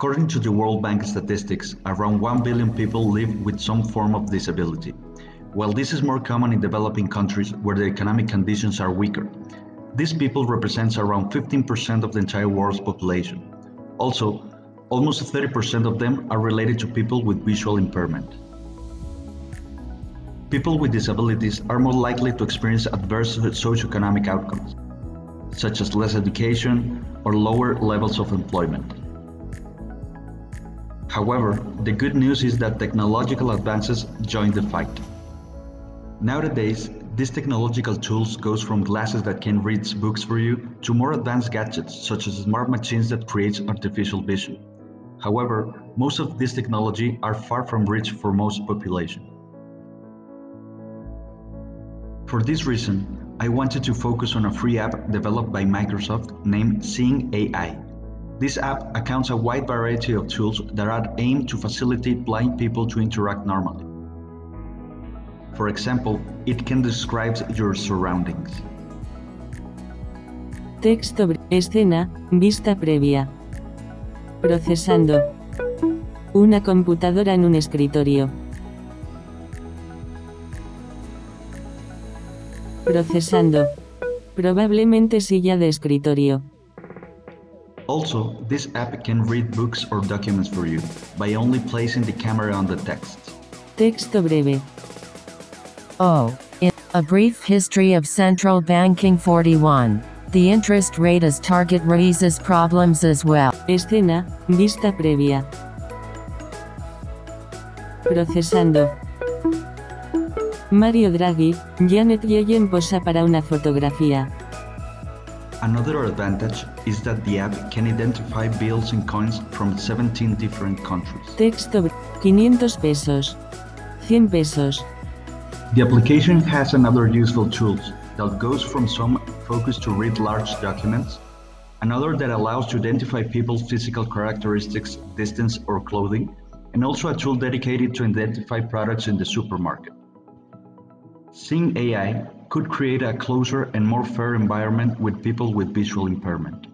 According to the World Bank statistics, around 1 billion people live with some form of disability. While this is more common in developing countries where the economic conditions are weaker, these people represents around 15% of the entire world's population. Also, almost 30% of them are related to people with visual impairment. People with disabilities are more likely to experience adverse socioeconomic outcomes, such as less education or lower levels of employment. However, the good news is that technological advances join the fight. Nowadays, these technological tools goes from glasses that can read books for you to more advanced gadgets such as smart machines that create artificial vision. However, most of this technology are far from reach for most population. For this reason, I wanted to focus on a free app developed by Microsoft named Seeing AI this app accounts a wide variety of tools that are aimed to facilitate blind people to interact normally. For example, it can describe your surroundings. Texto, escena, vista previa. Procesando. Una computadora en un escritorio. Procesando. Probablemente silla de escritorio. Also, this app can read books or documents for you by only placing the camera on the text. Texto breve. Oh, in a brief history of central banking 41. The interest rate as target raises problems as well. Escena, vista previa. Procesando. Mario Draghi, Janet Yellen posa para una fotografía. Another advantage is that the app can identify bills and coins from 17 different countries. Texto 500 pesos. 100 pesos. The application has another useful tool that goes from some focus to read large documents, another that allows to identify people's physical characteristics, distance, or clothing, and also a tool dedicated to identify products in the supermarket. Seeing AI could create a closer and more fair environment with people with visual impairment.